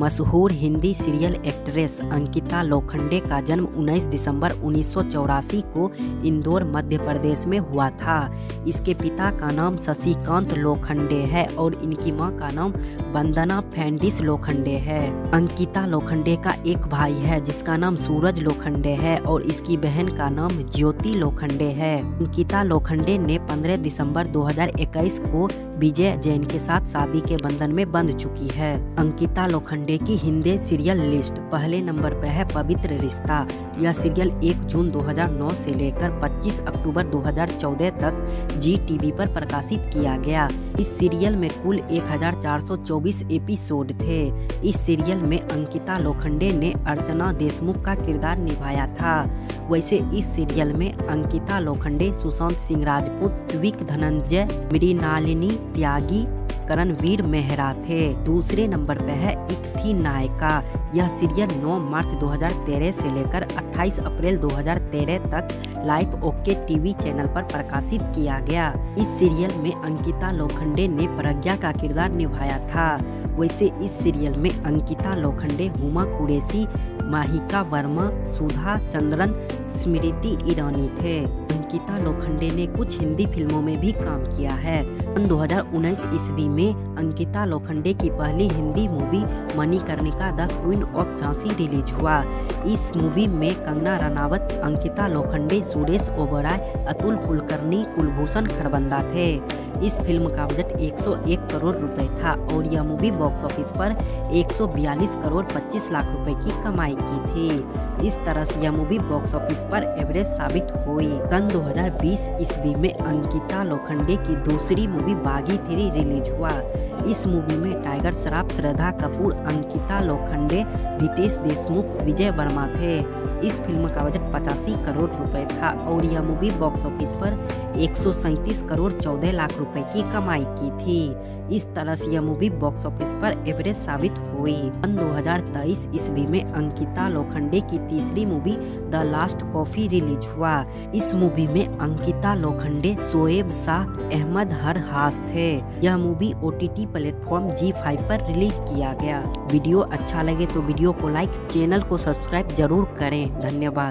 मशहूर Hindi serial actress Ankita Lokhande का जन्म 19 दिसंबर उन्नीस सौ चौरासी को इंदौर, मध्य प्रदेश में हुआ था। इसके पिता का नाम शशिकांत लोखंडे है और इनकी माँ का नाम वंदना फैंडिस लोखंडे है। अंकिता लोखंडे का एक भाई है, जिसका नाम सूरज लोखंडे है और इसकी बहन का नाम ज्योति लोखंडे है। अंकिता लोखंडे ने 15 दिसंबर 2021 को विजय जैन के साथ शादी के बंधन में बंध चुकी है। अंकिता लोखंडे पांडे की हिंदी सीरियल लिस्ट। पहले नंबर पर है पवित्र रिश्ता। यह सीरियल 1 जून 2009 से लेकर 25 अक्टूबर 2014 तक जी टीवी पर प्रकाशित किया गया। इस सीरियल में कुल 1424 एपिसोड थे। इस सीरियल में अंकिता लोखंडे ने अर्चना देशमुख का किरदार निभाया था। वैसे इस सीरियल में अंकिता लोखंडे, सुशांत सिंह राजपूत, विक धनंजय, मृणालिनी त्यागी करणवीर मेहरा थे। दूसरे नंबर पे है इकथी नायका। यह सीरियल 9 मार्च 2013 से लेकर 28 अप्रैल 2013 तक लाइव ओके टीवी चैनल पर प्रकाशित किया गया। इस सीरियल में अंकिता लोखंडे ने प्रज्ञा का किरदार निभाया था। वैसे इस सीरियल में अंकिता लोखंडे, हुमा कुरेशी, माहिका वर्मा, सुधा चंद्रन, स्मृति ईरानी थे। अंकिता लोखंडे ने कुछ हिंदी फ़िल्मों में भी काम किया है। सन 2019 ईस्वी में अंकिता लोखंडे की पहली Hindi movie Manikarnika the queen of Jhansi release हुआ। इस मूवी में कंगना रनावत, अंकिता लोखंडे, सुरेश ओबराय, अतुल कुलकर्णी, कुलभूषण खरबंदा थे। इस फ़िल्म का बजट 101 करोड़ रुपए था और यह मूवी बॉक्स ऑफ़िस पर 142 करोड़ 25 लाख रुपए की कमाई की थी। इस तरह से यह मूवी बॉक्स ऑफ़िस पर एवरेज साबित हुई। सन 2020 ईस्वी में अंकिता लोखंडे की दूसरी मूवी बागी थ्री रिलीज़ हुआ। इस मूवी में टाइगर श्रॉफ, श्रद्धा कपूर, अंकिता लोखंडे, रितेश देशमुख, विजय वर्मा थे। इस फ़िल्म का बजट पचासी करोड़ रुपए था और यह मूवी बॉक्स ऑफ़िस पर एक सौ सैंतीस करोड़ 14 लाख रुपए की कमाई की थी। इस तरह से यह मूवी बॉक्स ऑफ़िस पर एवरेज साबित हुई। सन 2023 ईस्वी में अंकिता लोखंडे की तीसरी movie the last coffee release हुआ। इस मूवी में अंकिता लोखंडे, शोएब शाह, अहमद हर हास थे। यह movie O T platform Zee five पर रिलीज़ किया गया। वीडियो अच्छा लगे तो वीडियो को लाइक, चैनल को सब्सक्राइब ज़रूर करें। धन्यवाद।